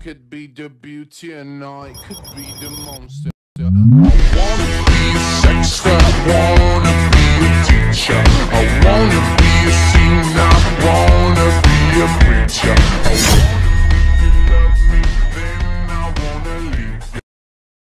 could be the beauty and I could be the monster. I wanna be a sex I wanna be a teacher, I wanna be a singer, I wanna be a preacher.